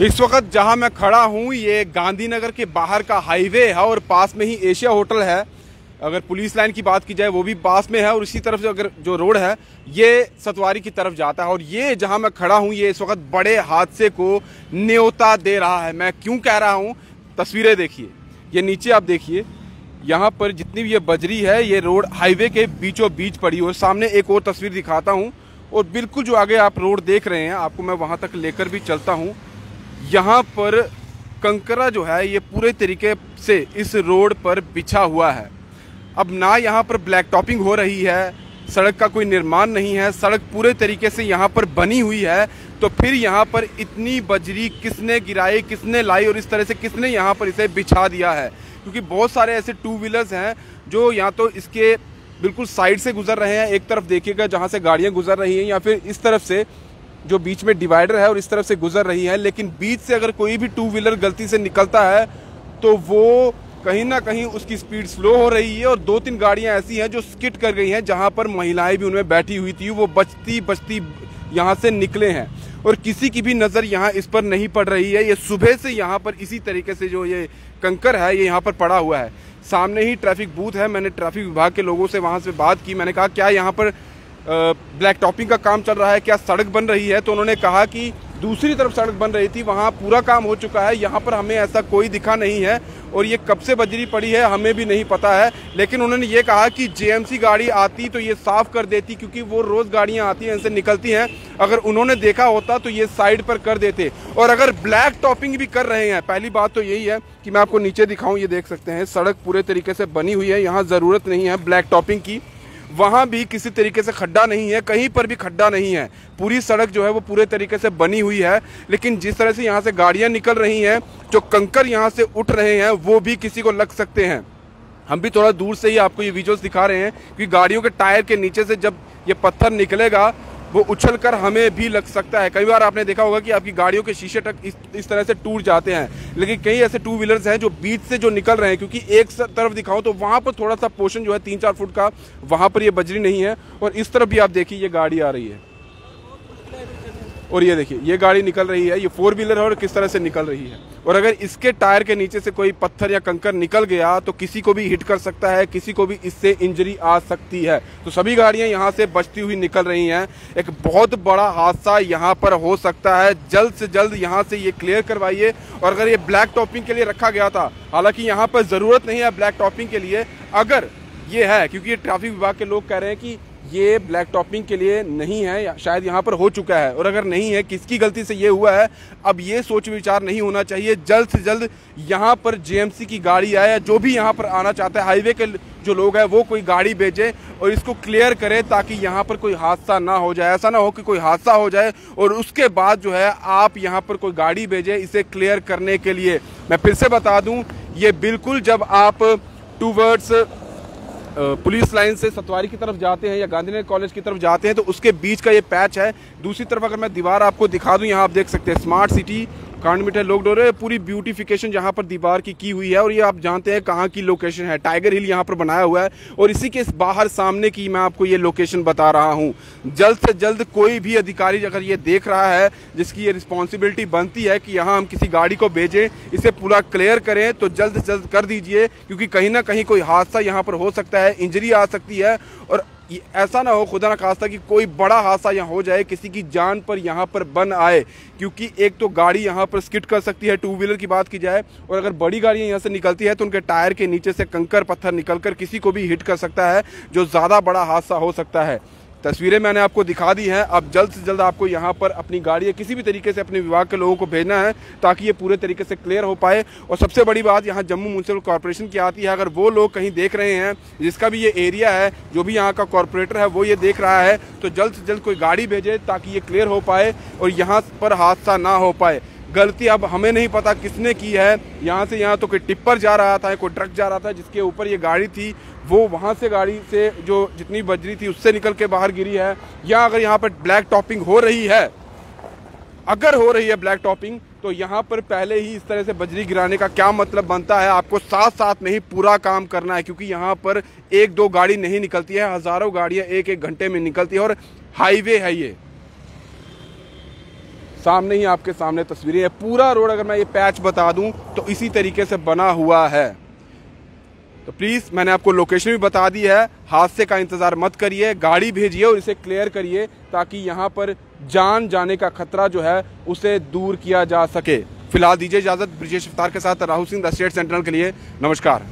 इस वक्त जहाँ मैं खड़ा हूँ, ये गांधीनगर के बाहर का हाईवे है और पास में ही एशिया होटल है। अगर पुलिस लाइन की बात की जाए, वो भी पास में है और इसी तरफ़ से अगर जो रोड है, ये सतवारी की तरफ़ जाता है। और ये जहाँ मैं खड़ा हूँ, ये इस वक्त बड़े हादसे को न्योता दे रहा है। मैं क्यों कह रहा हूँ? तस्वीरें देखिए। ये नीचे आप देखिए। यहाँ पर जितनी भी ये बजरी है, ये रोड हाईवे के बीचों बीच पड़ी और सामने एक और तस्वीर दिखाता हूँ और बिल्कुल जो आगे आप रोड देख रहे हैं, आपको मैं वहाँ तक लेकर भी चलता हूँ। यहाँ पर कंकरा जो है, ये पूरे तरीके से इस रोड पर बिछा हुआ है। अब ना यहाँ पर ब्लैक टॉपिंग हो रही है, सड़क का कोई निर्माण नहीं है, सड़क पूरे तरीके से यहाँ पर बनी हुई है तो फिर यहाँ पर इतनी बजरी किसने गिराई, किसने लाई और इस तरह से किसने यहाँ पर इसे बिछा दिया है? क्योंकि बहुत सारे ऐसे टू व्हीलर्स हैं जो या तो इसके बिल्कुल साइड से गुजर रहे हैं, एक तरफ़ देखिएगा जहाँ से गाड़ियाँ गुजर रही हैं या फिर इस तरफ़ से जो बीच में डिवाइडर है और इस तरफ़ से गुजर रही है, लेकिन बीच से अगर कोई भी टू व्हीलर गलती से निकलता है तो वो कहीं ना कहीं उसकी स्पीड स्लो हो रही है और दो तीन गाड़ियाँ ऐसी हैं जो स्किट कर गई हैं, जहाँ पर महिलाएँ भी उनमें बैठी हुई थी, वो बचती बचती यहाँ से निकले हैं। और किसी की भी नज़र यहाँ इस पर नहीं पड़ रही है, ये सुबह से यहाँ पर इसी तरीके से जो ये कंकर है, ये यहाँ पर पड़ा हुआ है। सामने ही ट्रैफ़िक बूथ है, मैंने ट्रैफ़िक विभाग के लोगों से वहाँ से बात की, मैंने कहा, क्या यहाँ पर ब्लैक टॉपिंग का काम चल रहा है, क्या सड़क बन रही है? तो उन्होंने कहा कि दूसरी तरफ़ सड़क बन रही थी, वहाँ पूरा काम हो चुका है, यहाँ पर हमें ऐसा कोई दिखा नहीं है, और ये कब से बजरी पड़ी है, हमें भी नहीं पता है, लेकिन उन्होंने ये कहा कि जेएमसी गाड़ी आती तो ये साफ़ कर देती, क्योंकि वो रोज़ गाड़ियाँ आती हैं, इनसे निकलती हैं, अगर उन्होंने देखा होता तो ये साइड पर कर देते, और अगर ब्लैक टॉपिंग भी कर रहे हैं, पहली बात तो यही है कि मैं आपको नीचे दिखाऊँ, ये देख सकते हैं, सड़क पूरे तरीके से बनी हुई है, यहाँ ज़रूरत नहीं है ब्लैक टॉपिंग की वहाँ भी किसी तरीके से खड्डा नहीं है, कहीं पर भी खड्डा नहीं है। पूरी सड़क जो है वो पूरे तरीके से बनी हुई है, लेकिन जिस तरह से यहाँ से गाड़ियाँ निकल रही हैं, जो कंकर यहाँ से उठ रहे हैं, वो भी किसी को लग सकते हैं। हम भी थोड़ा दूर से ही आपको ये वीडियोस दिखा रहे हैं कि गाड़ियों के टायर के नीचे से जब ये पत्थर निकलेगा वो उछल कर हमें भी लग सकता है। कई बार आपने देखा होगा कि आपकी गाड़ियों के शीशे तक इस, इस तरह से टूट जाते हैं। लेकिन कई ऐसे टू व्हीलर्स हैं जो बीच से जो निकल रहे हैं क्योंकि एक तरफ़ दिखाओ तो वहाँ पर थोड़ा सा पोर्शन जो है तीन चार फुट का वहाँ पर ये बजरी नहीं है। और इस तरफ़ भी आप देखिए ये गाड़ी आ रही है। और ये देखिए, ये गाड़ी निकल रही है, ये फोर व्हीलर है और किस तरह से निकल रही है। और अगर इसके टायर के नीचे से कोई पत्थर या कंकर निकल गया तो किसी को भी हिट कर सकता है, किसी को भी इससे इंजरी आ सकती है। तो सभी गाड़ियाँ यहाँ से बचती हुई निकल रही हैं। एक बहुत बड़ा हादसा यहाँ पर हो सकता है। जल्द से जल्द यहाँ से ये क्लियर करवाइए। और अगर ये ब्लैक टॉपिंग के लिए रखा गया था, हालाँकि यहाँ पर ज़रूरत नहीं है ब्लैक टॉपिंग के लिए। अगर ये है, क्योंकि ये ट्रैफ़िक विभाग के लोग कह रहे हैं कि ये ब्लैक टॉपिंग के लिए नहीं है शायद यहाँ पर हो चुका है। और अगर नहीं है, किसकी गलती से ये हुआ है? अब ये सोच विचार नहीं होना चाहिए। जल्द से जल्द यहाँ पर जेएमसी की गाड़ी आए, या जो भी यहाँ पर आना चाहता है हाईवे के जो लोग हैं, वो कोई गाड़ी भेजे और इसको क्लियर करे, ताकि यहाँ पर कोई हादसा ना हो जाए। ऐसा ना हो कि कोई हादसा हो जाए और उसके बाद जो है, आप यहाँ पर कोई गाड़ी भेजे इसे क्लियर करने के लिए। मैं फिर से बता दूँ, ये बिल्कुल जब आप टूवर्ड्स पुलिस लाइन से सतवारी की तरफ़ जाते हैं या गांधीनगर कॉलेज की तरफ़ जाते हैं तो उसके बीच का ये पैच है। दूसरी तरफ़ अगर मैं दीवार आपको दिखा दूँ, यहाँ आप देख सकते हैं, स्मार्ट सिटी कांड मिठाई लोग डोरे पूरी ब्यूटिफिकेशन जहाँ पर दीवार की की हुई है और ये आप जानते हैं कहाँ की लोकेशन है। टाइगर हिल यहाँ पर बनाया हुआ है और इसी के बाहर सामने की मैं आपको ये लोकेशन बता रहा हूँ। जल्द से जल्द कोई भी अधिकारी अगर ये देख रहा है, जिसकी ये रिस्पॉन्सिबिलिटी बनती है कि यहाँ हम किसी गाड़ी को भेजें, इसे पूरा क्लियर करें तो जल्द से जल्द कर दीजिए, क्योंकि कहीं ना कहीं कोई हादसा यहाँ पर हो सकता है इंजरी आ सकती है और ऐसा ना हो, खुदा ना खास्ता, कि कोई बड़ा हादसा यहाँ हो जाए, किसी की जान पर यहाँ पर बन आए, क्योंकि एक तो गाड़ी यहाँ पर स्किट कर सकती है टू व्हीलर की बात की जाए, और अगर बड़ी गाड़ियाँ यहाँ से निकलती है तो उनके टायर के नीचे से कंकर पत्थर निकलकर किसी को भी हिट कर सकता है, जो ज़्यादा बड़ा हादसा हो सकता है। तस्वीरें मैंने आपको दिखा दी हैं। अब जल्द से जल्द आपको यहाँ पर अपनी गाड़ी या किसी भी तरीके से अपने विभाग के लोगों को भेजना है ताकि ये पूरे तरीके से क्लियर हो पाए। और सबसे बड़ी बात यहाँ जम्मू म्यूनसिपल कॉरपोरेशन की आती है। अगर वो लोग कहीं देख रहे हैं, जिसका भी ये एरिया है, जो भी यहाँ का कॉरपोरेटर है, वो ये देख रहा है तो जल्द से जल्द कोई गाड़ी भेजे ताकि ये क्लियर हो पाए और यहाँ पर हादसा ना हो पाए। गलती अब हमें नहीं पता किसने की है। यहाँ से यहाँ तो कोई टिप्पर जा रहा था, कोई ट्रक जा रहा था, जिसके ऊपर ये गाड़ी थी, वो वहाँ से गाड़ी से जो जितनी बजरी थी उससे निकल के बाहर गिरी है। या अगर यहाँ पर ब्लैक टॉपिंग हो रही है, अगर हो रही है ब्लैक टॉपिंग तो यहाँ पर पहले ही इस तरह से बजरी गिराने का क्या मतलब बनता है, आपको साथ साथ में ही पूरा काम करना है, क्योंकि यहाँ पर एक दो गाड़ी नहीं निकलती है, हज़ारों गाड़ियाँ एक एक घंटे में निकलती है और हाईवे है ये। सामने ही आपके सामने तस्वीरें है। पूरा रोड अगर मैं ये पैच बता दूँ तो इसी तरीके से बना हुआ है। तो प्लीज़ मैंने आपको लोकेशन भी बता दी है। हादसे का इंतज़ार मत करिए, गाड़ी भेजिए और इसे क्लियर करिए, ताकि यहाँ पर जान जाने का खतरा जो है, उसे दूर किया जा सके। फ़िलहाल दीजिए इजाज़त, ब्रिजेश अफ्तार के साथ Rahul Singh, the state central के लिए। नमस्कार।